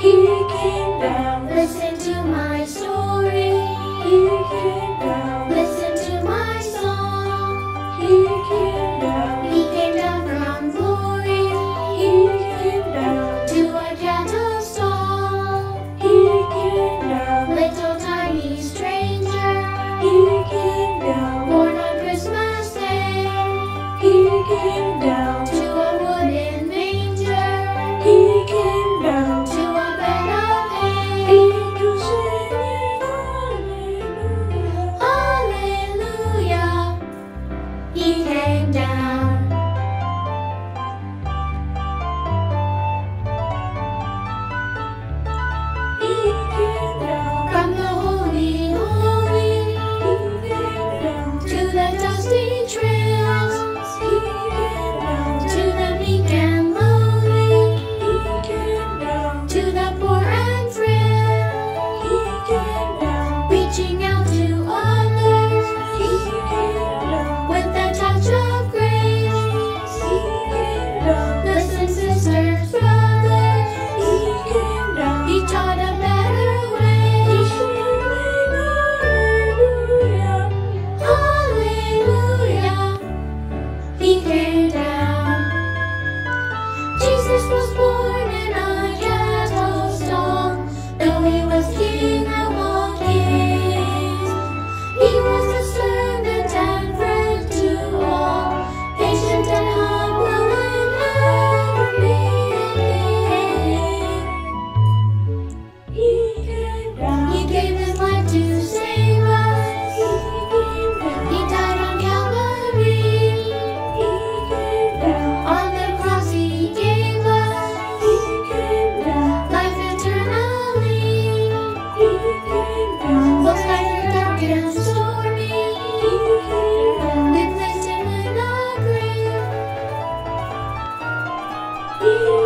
He came down. Listen to my story. y you.